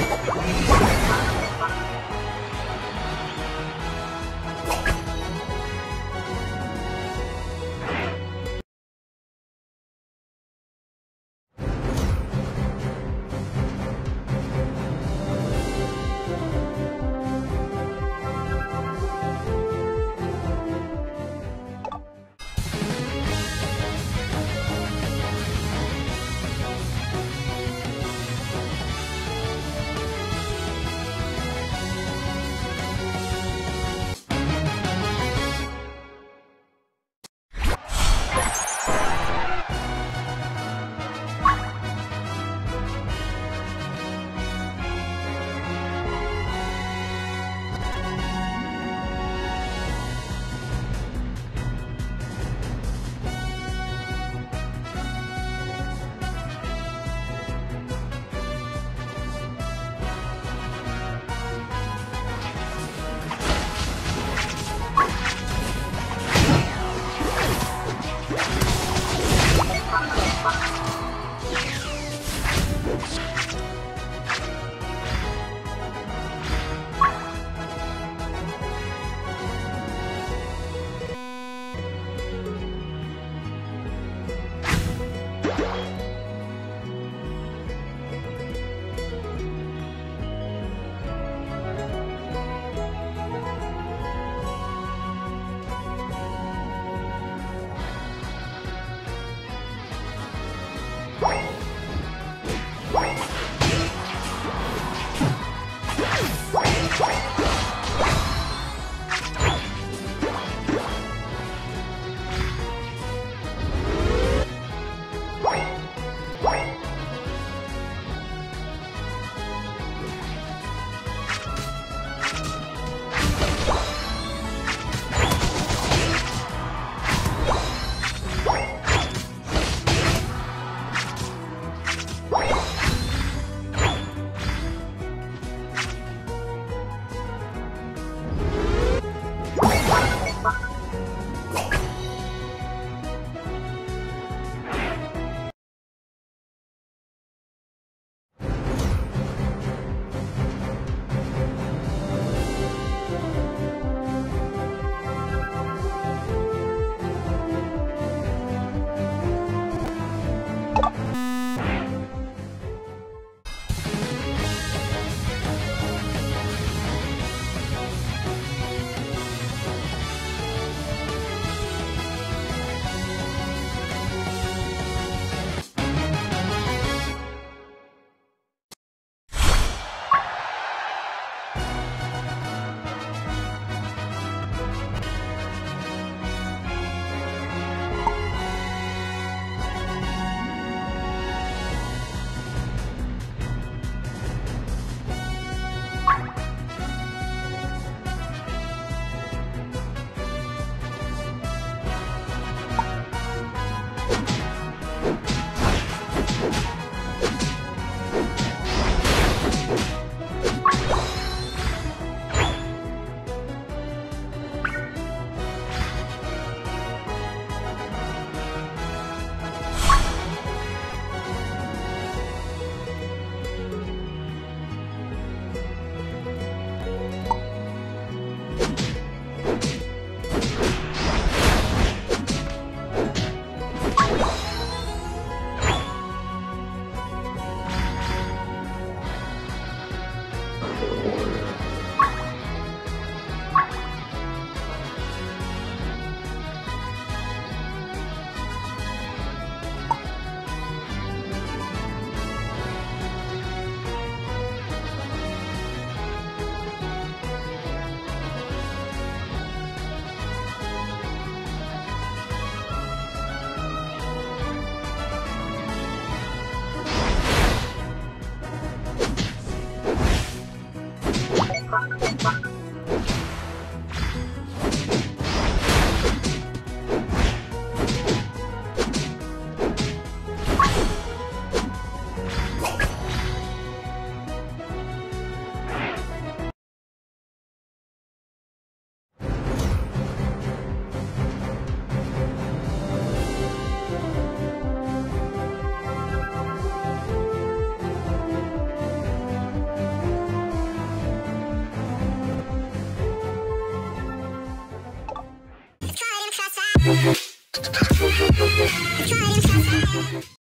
Let's go.